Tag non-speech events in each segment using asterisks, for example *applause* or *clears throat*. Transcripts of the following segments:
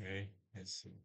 Okay, let's see.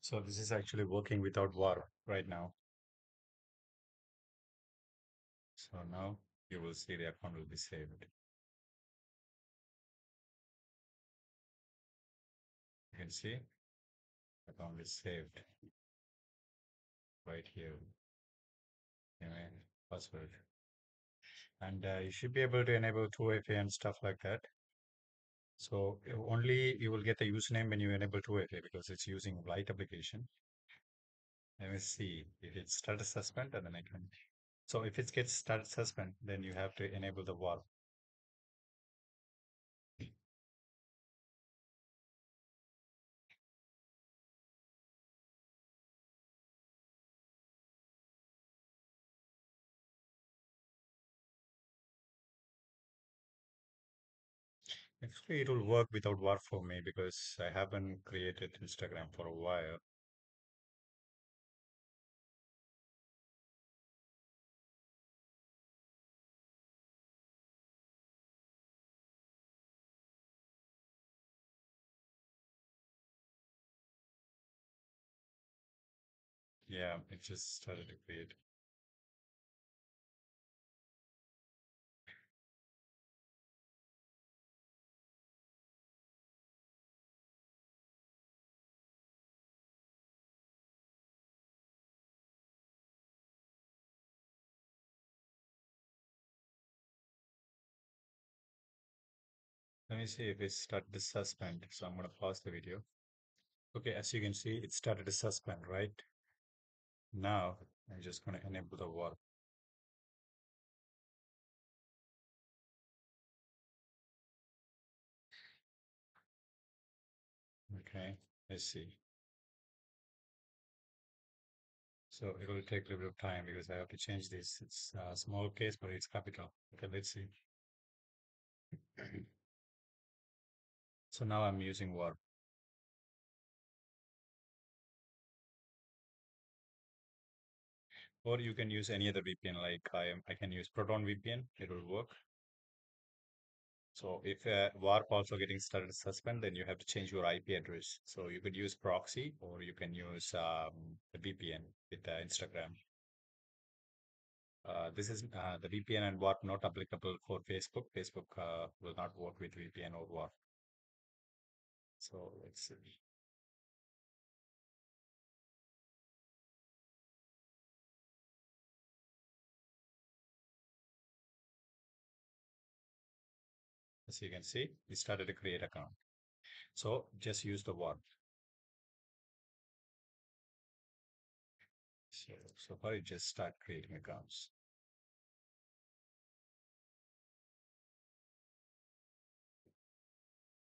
So this is actually working without WARP right now. So now you will see the account will be saved. You can see account is saved right here. Email, password. And uh, you should be able to enable 2FA and stuff like that. So uh, only you will get the username when you enable 2FA because it's using Lite application. Let me see if it's starts suspend and then I can. So if it gets started suspend, then you have to enable the wall. Actually, it will work without WARP for me because I haven't created Instagram for a while. Yeah, it just started to create. Me see if it started to suspend. So I'm going to pause the video. Okay, as you can see, it started to suspend, right? Now I'm just going to enable the wall. Okay, let's see. So it will take a little bit of time because I have to change this. It's a small case, but it's capital. Okay, let's see. *clears throat* so now I'm using WARP. Or you can use any other VPN, like I am. I can use Proton VPN. It will work. So if uh, WARP also getting started suspend, then you have to change your IP address. So you could use proxy or you can use um, the VPN with uh, Instagram. Uh, this is uh, the VPN and WARP not applicable for Facebook. Facebook uh, will not work with VPN or WARP. So let's see. As you can see, we started to create account. So just use the word. So, so far you just start creating accounts.